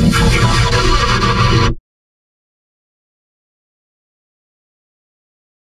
Thank you.